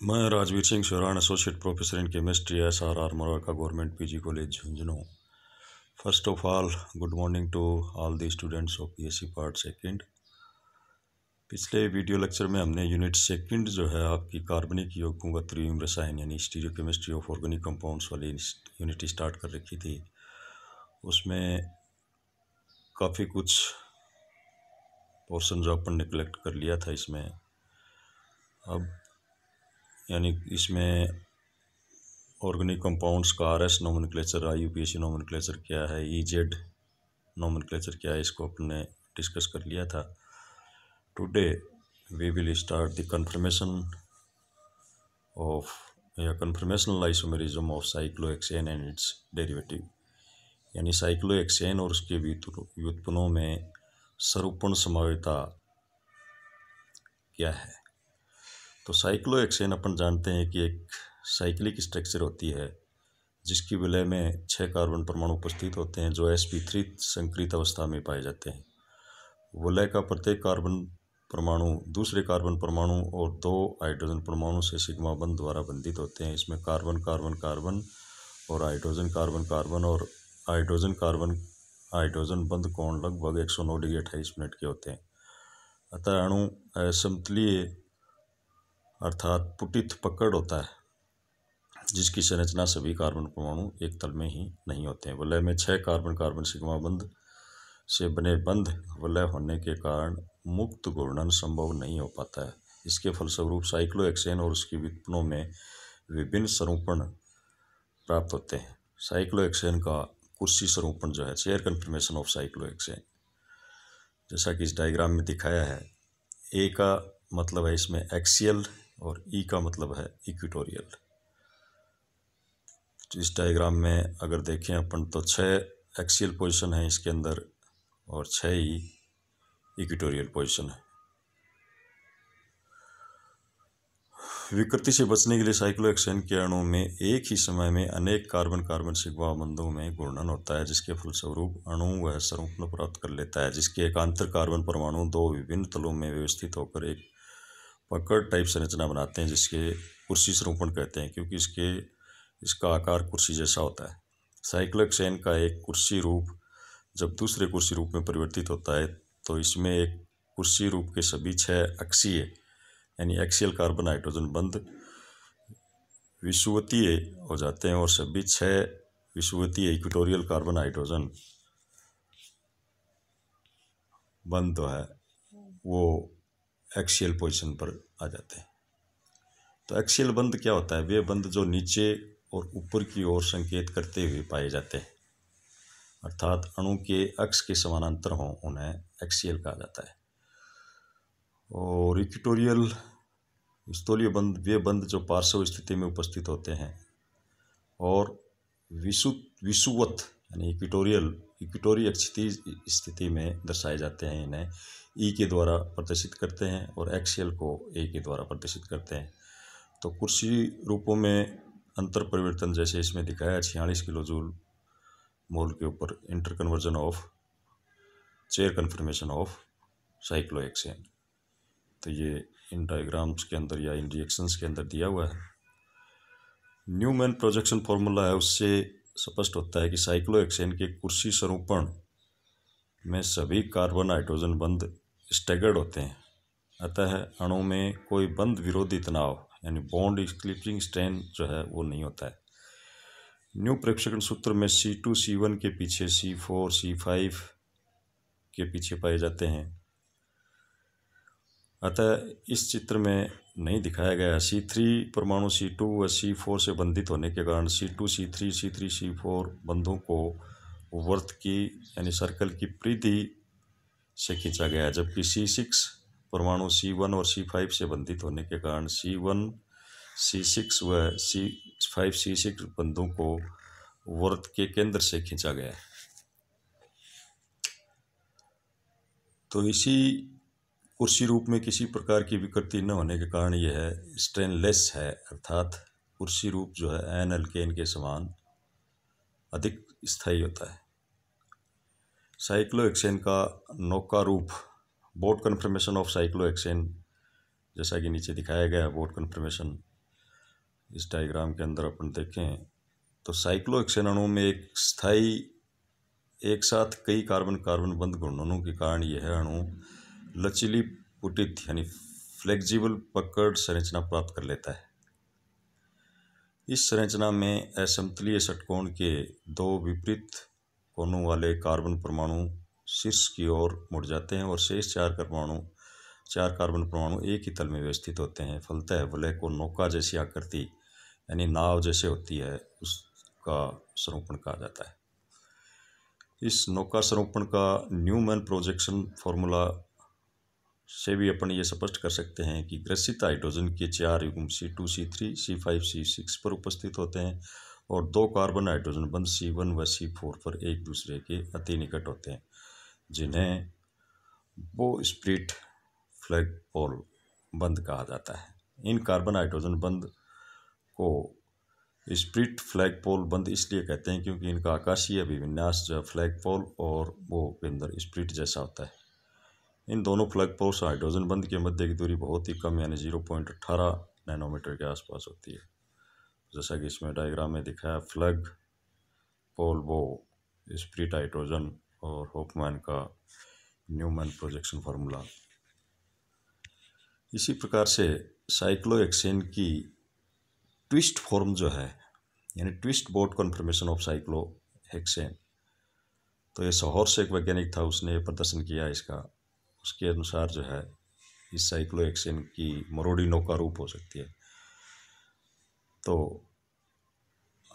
मैं Rajveer Singh Shoran associate professor in chemistry S R R Moraka government PG college Jhunjhunu first of all good morning to all the students of PSC part second पिछले video lecture में हमने unit second जो है, आपकी कार्बनिक यौगिकों का त्रियुम रसायन यानी stereo chemistry of organic compounds वाली यूनिट स्टार्ट कर रखी थी। उसमें काफ़ी कुछ पोर्सन जो अपन निगलेक्ट कर लिया था इसमें। अब यानी इसमें ऑर्गेनिक कंपाउंड्स का R S nomenclature I U P S C nomenclature क्या है ई जेड नोमनक्लेचर क्या है, इसको अपने डिस्कस कर लिया था। Today we will start the conformation of या conformational isomerism of cyclo cyclohexane and its derivative यानी साइक्लो साइक्लोहेक्सेन और उसके व्युत्पन्नों में सरूपण समावेता क्या है? तो साइक्लोहेक्सेन अपन जानते हैं कि एक साइक्लिक स्ट्रक्चर होती है, जिसकी विलय में छः कार्बन परमाणु उपस्थित होते हैं, जो एस पी थ्री संकृत अवस्था में पाए जाते हैं। विलय का प्रत्येक कार्बन परमाणु दूसरे कार्बन परमाणु और दो हाइड्रोजन परमाणु से सिग्मा बंद द्वारा बंधित होते हैं। इसमें कार्बन कार्बन कार्बन और हाइड्रोजन, कार्बन कार्बन और हाइड्रोजन, कार्बन, हाइड्रोजन बंद कोण लगभग एक सौ नौ डिग्री अट्ठाईस मिनट के होते हैं। अतः अणु असमतलीय अर्थात पुटित पकड़ होता है, जिसकी संरचना सभी कार्बन परमाणु एक तल में ही नहीं होते हैं। वलय में छह कार्बन कार्बन सिग्मा बंध से बने बंध वलय होने के कारण मुक्त घूर्णन संभव नहीं हो पाता है। इसके फलस्वरूप साइक्लो एक्सेन और उसकी विपणों में विभिन्न स्वरूपण प्राप्त होते हैं। साइक्लो एक्सेन का कुर्सी स्वरूपण जो है chair conformation of cyclohexane जैसा कि इस डायग्राम में दिखाया है ए का मतलब है इसमें एक्सियल और ई का मतलब है इक्विटोरियल तो इस डायग्राम में अगर देखें अपन तो छः एक्सियल पोजीशन है इसके अंदर और छः ही इक्विटोरियल पोजीशन है. विकृति से बचने के लिए साइक्लोहेक्सेन के अणु में एक ही समय में अनेक कार्बन कार्बन सिग्मा बंधों में घूर्णन होता है, जिसके फलस्वरूप अणु वह स्वरूप प्राप्त कर लेता है, जिसके एकांतर कार्बन परमाणु दो विभिन्न तलों में व्यवस्थित होकर एक पकड़ टाइप संरचना बनाते हैं, जिसके कुर्सी स्वरूपण कहते हैं, क्योंकि इसके, इसका आकार कुर्सी जैसा होता है। साइक्लोक्सेन का एक कुर्सी रूप जब दूसरे कुर्सी रूप में परिवर्तित होता है तो इसमें एक कुर्सी रूप के सभी छः अक्षीय, यानी एक्सियल कार्बन हाइड्रोजन बंद विषुवतीय हो जाते हैं, और सभी छः विषुवतीय इक्विटोरियल कार्बन हाइड्रोजन बंद जो है। वो एक्सियल पोजिशन पर आ जाते हैं। तो एक्सियल बंद क्या होता है? वे बंद जो नीचे और ऊपर की ओर संकेत करते हुए पाए जाते हैं। अर्थात अणु के अक्ष के समानांतर हों, उन्हें एक्सियल कहा जाता है। और इक्विटोरियल स्तोलीय बंद वे बंद जो पार्श्व स्थिति में उपस्थित होते हैं। और विशु विशुवत यानी इक्विटोरियल इक्विटोरियल स्थिति में दर्शाए जाते हैं इन्हें। ई के द्वारा प्रदर्शित करते हैं और एक्सियल को ए के द्वारा प्रदर्शित करते हैं। तो कुर्सी रूपों में अंतर परिवर्तन जैसे इसमें दिखाया, छियालीस किलो जूल मोल के ऊपर interconversion of, chair conformation of cyclohexane तो ये इन डायग्राम्स के अंदर या इन रिएक्शंस के अंदर दिया हुआ है। न्यू मैन प्रोजेक्शन फॉर्मूला है, उससे स्पष्ट होता है कि साइक्लोएक्सेन के कुर्सी स्वरूपण में सभी कार्बन हाइड्रोजन बंद स्टेगर्ड होते हैं। अतः अणु में कोई बंद विरोधी तनाव, यानी बॉन्ड क्लिपिंग स्ट्रेन जो है, वो नहीं होता है। न्यू प्रेक्षकण सूत्र में सी टू सी वन के पीछे सी फोर सी फाइव के पीछे पाए जाते हैं। अतः इस चित्र में नहीं दिखाया गया सी थ्री परमाणु सी टू व सी फोर से बंधित होने के कारण C two C three C three C four बंधों को वर्त की, यानी सर्कल की प्रीति से खींचा गया है, जबकि सी सिक्स परमाणु सी वन और सी फाइव से बंधित होने के कारण सी वन सी सिक्स व सी फाइव सी सिक्स बंधों को वर्त के केंद्र से खींचा गया है। तो इसी कुर्सी रूप में किसी प्रकार की विकृति न होने के कारण यह स्ट्रेनलेस है, अर्थात कुर्सी रूप जो है एन एल्केन के समान अधिक स्थायी होता है। साइक्लोहेक्सेन का नौका रूप बोट कन्फर्मेशन ऑफ़ साइक्लोहेक्सेन, जैसा कि नीचे दिखाया गया है बोट कन्फर्मेशन, इस डायग्राम के अंदर अपन देखें तो साइक्लोहेक्सेन अणु में एक स्थायी, एक साथ कई कार्बन कार्बन बंद घूर्णनों के कारण यह अणु लचीली पुटित, यानी फ्लेक्सिबल पकड़ संरचना प्राप्त कर लेता है। इस संरचना में असमतलीय षटकोण के दो विपरीत कोनों वाले कार्बन परमाणु शीर्ष की ओर मुड़ जाते हैं और शेष चार परमाणु, चार कार्बन परमाणु एक ही तल में व्यवस्थित होते हैं। फलतः वलय को नौका जैसी आकृति, यानी नाव जैसे होती है, उसका स्वरूपण कहा जाता है। इस नौका स्वरूपण का न्यूमैन प्रोजेक्शन फॉर्मूला से भी अपन ये स्पष्ट कर सकते हैं कि ग्रसित हाइड्रोजन के चार युग्म C two C three C five C six पर उपस्थित होते हैं और दो कार्बन हाइड्रोजन बंद सी वन व सी फोर पर एक दूसरे के अति निकट होते हैं, जिन्हें वो स्प्रिट फ्लैग पोल बंद कहा जाता है। इन कार्बन हाइड्रोजन बंद को स्प्रिट फ्लैग पोल बंद इसलिए कहते हैं क्योंकि इनका आकाशीय अभिविन्यास जो फ्लैग पोल और वो के अंदर स्प्रिट जैसा होता है। इन दोनों फ्लैग पोल्स हाइड्रोजन बंद के मध्य की दूरी बहुत ही कम, यानी ज़ीरो पॉइंट अट्ठारह नैनोमीटर के आसपास होती है। जैसा कि इसमें डायग्राम में दिखाया फ्लग पोल वो स्प्रिट हाइड्रोजन और होपमैन का न्यूमैन प्रोजेक्शन फार्मूला इसी प्रकार से साइक्लोएक्सेन की ट्विस्ट फॉर्म जो है, यानी twist board conformation of cyclohexane तो ये सोहर से एक वैज्ञानिक था, उसने प्रदर्शन किया इसका। उसके अनुसार जो है, इस साइक्लो एक्सेन की मरोड़ी नौका रूप हो सकती है। तो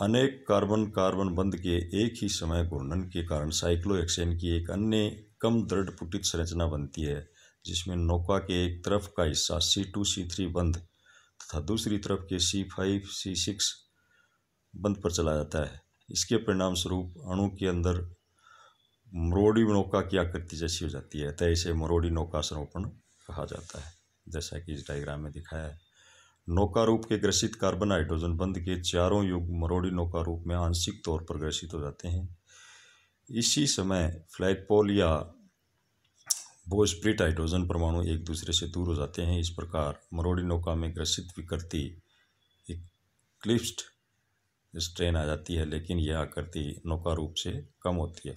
अनेक कार्बन कार्बन बंद के एक ही समय घूर्णन के कारण साइक्लो एक्सेन की एक अन्य कम दृढ़ पुटित संरचना बनती है, जिसमें नौका के एक तरफ़ का हिस्सा सी टू सी थ्री बंद तथा दूसरी तरफ़ के सी फाइव सी सिक्स बंद पर चला जाता है। इसके परिणाम स्वरूप अणु के अंदर मरोड़ी नौका की आकृति जैसी हो जाती है। अतः इसे मरोड़ी नौका संरोपण कहा जाता है, जैसा कि इस डायग्राम में दिखाया है। नौका रूप के ग्रसित कार्बन हाइड्रोजन बंद के चारों युग मरोड़ी नौका रूप में आंशिक तौर पर ग्रसित हो जाते हैं। इसी समय फ्लैगपोल या वो स्प्लिट हाइड्रोजन परमाणु एक दूसरे से दूर हो जाते हैं। इस प्रकार मरोड़ी नौका में ग्रसित विकृति एक क्लिफ्ट स्ट्रेन आ जाती है, लेकिन यह आकृति नौका रूप से कम होती है।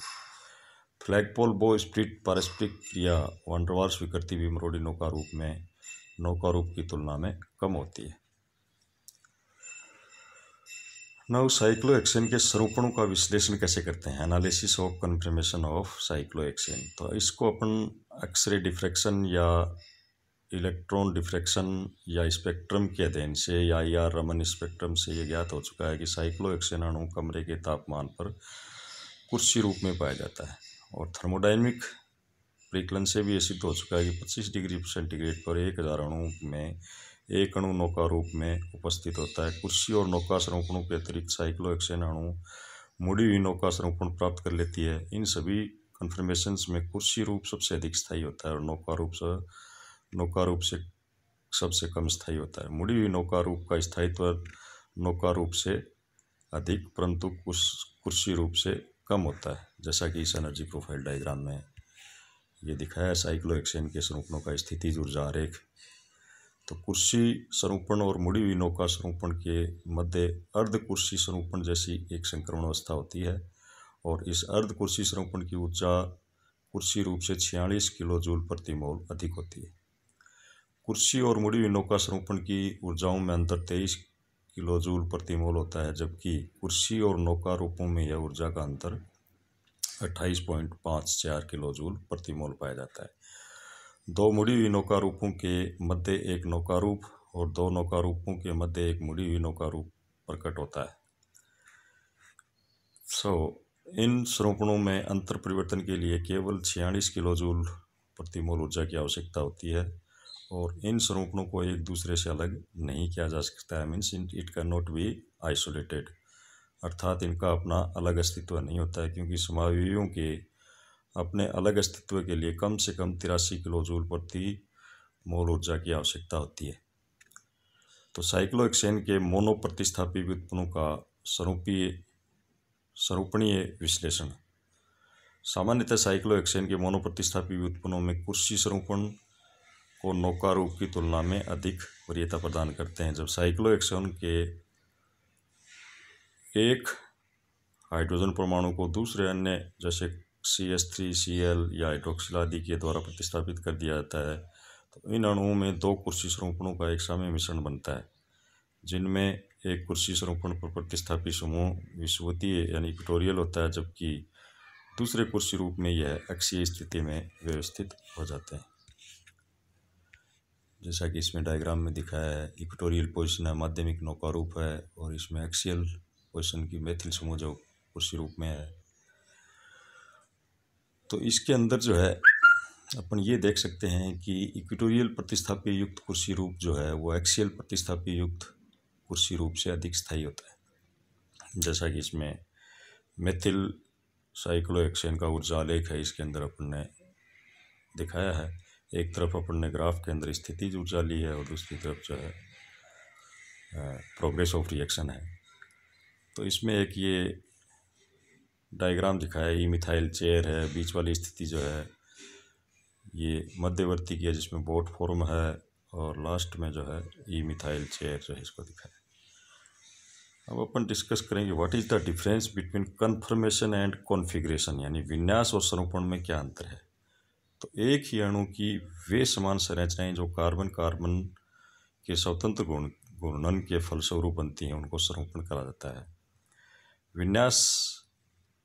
फ्लैगपोल बो स्प्लिट, पारस्परिक क्रिया वंडरवाल्स विकृति भी मरोड़ी नौका रूप में, नौका रूप की तुलना में कम होती है। नव साइक्लो साइक्लोएक्सेन के स्वरूपणों का विश्लेषण कैसे करते हैं? Analysis of conformation of cyclohexane तो इसको अपन एक्सरे डिफ्रैक्शन या इलेक्ट्रॉन डिफ्रैक्शन या स्पेक्ट्रम के अध्ययन से या ई आर रमन स्पेक्ट्रम से ये ज्ञात हो चुका है कि साइक्लोएक्सेन अणु कमरे के तापमान पर कुर्सी रूप में पाया जाता है। और थर्मोडाइनमिक परिकलन से भी ये सिद्ध हो चुका है कि 25 डिग्री सेंटीग्रेड पर एक हज़ार अणु में, एक अणु नौका रूप में उपस्थित होता है। कुर्सी और नौका संरोपणों के अतिरिक्त साइक्लोएक्सेन अणु मुड़ी हुई नौका संरोपण प्राप्त कर लेती है। इन सभी कन्फर्मेशंस में कुर्सी रूप सबसे अधिक स्थायी होता है और नौका रूप से, नौका रूप से सबसे कम स्थायी होता है। मुड़ी हुई नौका रूप का स्थायित्व नौका रूप से अधिक, परंतु कुर्सी रूप से कम होता है। जैसा कि इस एनर्जी प्रोफ़ाइल डायग्राम में ये दिखाया है साइक्लोएक्सेन के स्वरूपणों का स्थिति ऊर्जा आरेख तो कुर्सी स्वरूपण और मुड़ी हुई नौका स्वरूपण के मध्य अर्ध कुर्सी स्वरूपण जैसी एक संक्रमण अवस्था होती है और इस अर्ध कुर्सी स्वरूपण की ऊर्जा कुर्सी रूप से छियालीस किलो जूल प्रति मोल अधिक होती है। कुर्सी और मुड़ी हुई नौका स्वरूपण की ऊर्जाओं में अंतर तेईस किलो जूल प्रति मोल होता है जबकि कुर्सी और नौका रूपों में यह ऊर्जा का अंतर अट्ठाईस पॉइंट पाँच चार किलो प्रति मोल पाया जाता है। दो मुड़ी हुई नौका रूपों के मध्य एक नौका रूप और दो नौका रूपों के मध्य एक मुड़ी हुई नौका रूप प्रकट होता है। सो so, इन स्वरूपणों में अंतर परिवर्तन के लिए केवल छियालीस किलो जूल प्रति मोल ऊर्जा की आवश्यकता होती है। और इन स्वरूपणों को एक दूसरे से अलग नहीं किया जा सकता है। Means it can not be isolated. अर्थात इनका अपना अलग अस्तित्व नहीं होता है, क्योंकि समावियों के अपने अलग अस्तित्व के लिए कम से कम तिरासी किलो जूल प्रति मोल ऊर्जा की आवश्यकता होती है। तो साइक्लोएक्सेन के मोनो प्रतिस्थापी व्युत्पन्नों का स्वरूपीय, स्वरूपणीय विश्लेषण। सामान्यतः साइक्लोएक्सेन के मोनो प्रतिस्थापी व्युत्पन्नों में कुर्सी स्वरूपण को नौका रूप की तुलना में अधिक वरीयता प्रदान करते हैं। जब साइक्लोएक्सेन के एक हाइड्रोजन परमाणु को दूसरे अन्य जैसे C S three C L या हाइड्रोक्सिल आदि के द्वारा प्रतिस्थापित कर दिया जाता है तो इन अणुओं में दो कुर्सी स्वरूपणों का एक समय मिश्रण बनता है, जिनमें एक कुर्सी स्वरूपण पर प्रतिस्थापित समूह विश्वतीय यानी इक्टोरियल होता है, जबकि दूसरे कुर्सी रूप में यह अक्षीय स्थिति में व्यवस्थित हो जाते हैं। जैसा कि इसमें डायग्राम में दिखाया है इक्टोरियल पोजिशन है, माध्यमिक नौका रूप है और इसमें एक्सियल पोजिशन की मैथिल समूह जो कुर्सी रूप में है। तो इसके अंदर जो है, अपन ये देख सकते हैं कि इक्वेटोरियल प्रतिस्थापी युक्त कुर्सी रूप जो है, वो एक्सियल प्रतिस्थापी युक्त कुर्सी रूप से अधिक स्थायी होता है। जैसा कि इसमें मेथिल साइक्लोएक्सेन का ऊर्जा आलेख है, इसके अंदर अपन ने दिखाया है। एक तरफ़ अपन ने ग्राफ के अंदर स्थिति ऊर्जा ली है और दूसरी तरफ़ जो है प्रोग्रेस ऑफ़ रिएक्शन है। तो इसमें एक ये डायग्राम दिखाया ई मिथाइल चेयर है, बीच वाली स्थिति जो है, ये मध्यवर्ती की है, जिसमें बोट फॉर्म है, और लास्ट में जो है ई मिथाइल चेयर जो है, इसको दिखाया अब अपन डिस्कस करेंगे what is the difference between conformation and configuration यानी विन्यास और संरूपण में क्या अंतर है? तो एक ही अणु की वे समान संरचनाएँ जो कार्बन कार्बन के स्वतंत्र गुण, गुणन के फलस्वरूप बनती हैं, उनको संरूपण कहा जाता है। विन्यास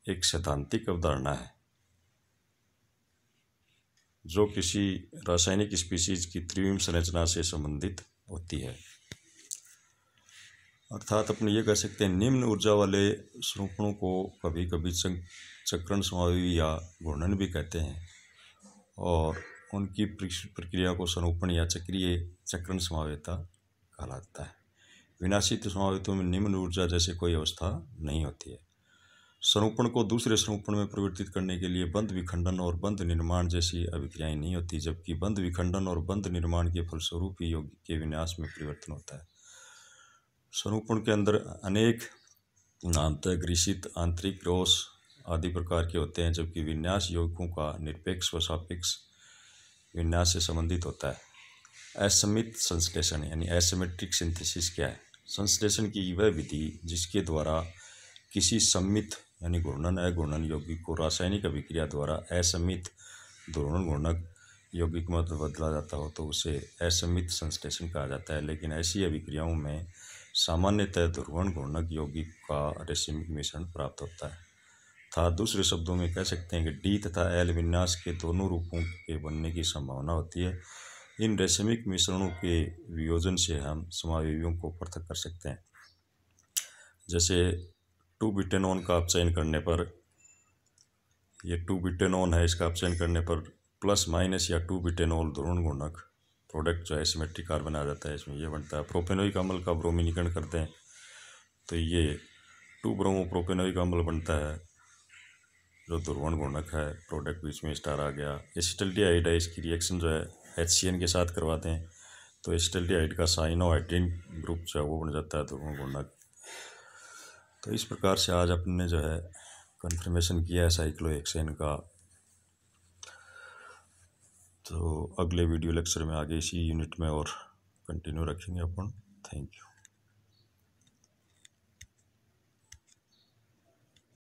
एक सैद्धांतिक अवधारणा है, जो किसी रासायनिक स्पीसीज की त्रिविम संरचना से संबंधित होती है। अर्थात अपन ये कह सकते हैं, निम्न ऊर्जा वाले स्वरूपणों को कभी कभी चक्रण समावी या घूर्णन भी कहते हैं। और उनकी प्रक्रिया को संरूपण या चक्रीय चक्रण समावेता कहा जाता है। विनाशित समावेतों में निम्न ऊर्जा जैसे कोई अवस्था नहीं होती है। संरूपण को दूसरे संरूपण में परिवर्तित करने के लिए बंद विखंडन और बंद निर्माण जैसी अभिक्रियाएँ नहीं होती, जबकि बंद विखंडन और बंद निर्माण के फलस्वरूप ही योग के विन्यास में परिवर्तन होता है। स्वरूपण के अंदर अनेक आंतरिक आंतरिक रोस आदि प्रकार के होते हैं, जबकि विन्यास यौगिकों का निरपेक्ष व सापेक्ष विन्यास से संबंधित होता है। असमित संश्लेषण यानी एसिमेट्रिक सिंथेसिस क्या है? संश्लेषण की वह विधि जिसके द्वारा किसी सम्मित यानी घूर्णन, अघूर्णन यौगिक को रासायनिक अभिक्रिया द्वारा असमित घूर्णन घूर्णक यौगिक में बदला जाता हो तो उसे असमित संश्लेषण कहा जाता है। लेकिन ऐसी अभिक्रियाओं में सामान्यतः ध्रुवण घूर्णक यौगिक का रेसिमिक मिश्रण प्राप्त होता है। था दूसरे शब्दों में कह सकते हैं कि डी तथा एल विन्यास के दोनों रूपों के बनने की संभावना होती है। इन रेशमिक मिश्रणों के वियोजन से हम समावेवियों को पृथक कर सकते हैं। जैसे टू बिटेनोन का अपचयन करने पर, ये टू बिटेनोन है, इसका आप चयन करने पर प्लस माइनस या टू बिटेनोल द्रोण गुणक प्रोडक्ट जो है, सिमेट्रिक कार्बन आ जाता है, इसमें ये बनता है। प्रोपेनोइक अम्ल का ब्रोमिनीकरण करते हैं तो ये टू ब्रोमो प्रोपेनोइक अम्ल बनता है। जो दुर्वण गुणक है प्रोडक्ट बीच में स्टार आ गया। एसिटल्डिहाइड है, इसकी रिएक्शन जो है एचसीएन के साथ करवाते हैं। तो एसिटल्डिहाइड का साइनोहाइड्रीन ग्रुप जो है, वो बन जाता है दुर्वण गुणक तो इस प्रकार से आज अपने जो है कन्फर्मेशन किया है साइक्लो एक्सेन का। तो अगले वीडियो लेक्चर में आगे इसी यूनिट में और कंटिन्यू रखेंगे अपन। Thank you